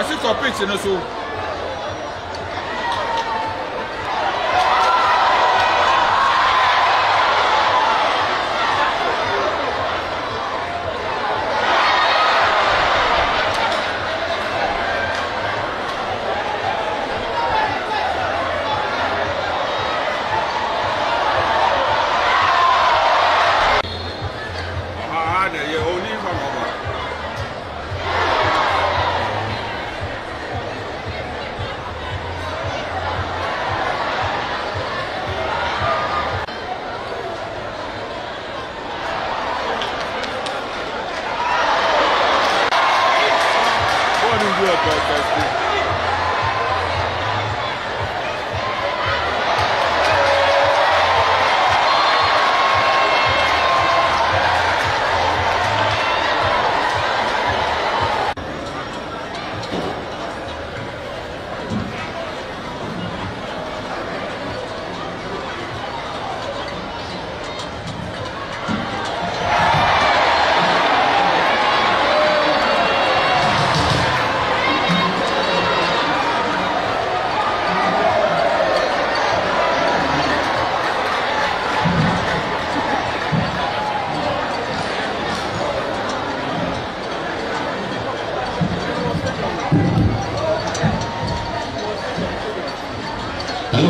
ɔsi compete no so. good, guys.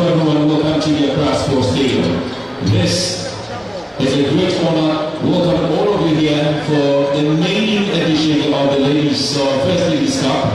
Hello everyone, welcome to the Sports Stadium. This is a great honor. Welcome all of you here for the main edition of the Ladies uh, First Ladies Cup.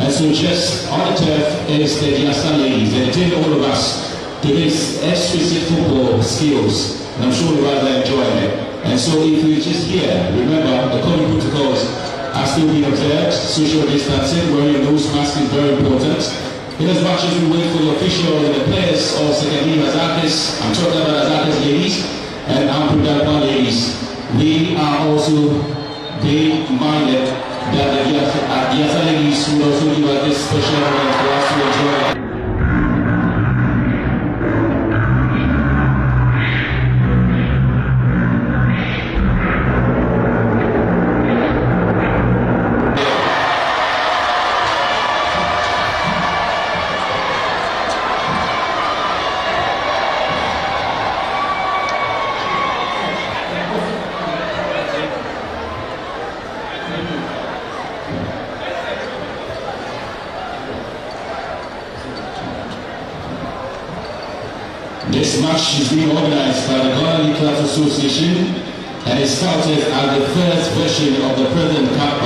And so just on the turf is the Diasta ladies. They take all of us to this exquisite football skills. And I'm sure you are enjoying it. And so if you're just here, remember the COVID protocols are still being observed. Social distancing, wearing a nose mask is very important. In as much as we wait for the official and the players of Sekondi Hasaacas, I'm talking about Hasaacas ladies and Ampudapa ladies, we are also being minded that the Diasa uh, ladies will also give us this special moment for us to enjoy. This match is being organized by the Ghana Clubs Association and is touted as the first version of the present Cup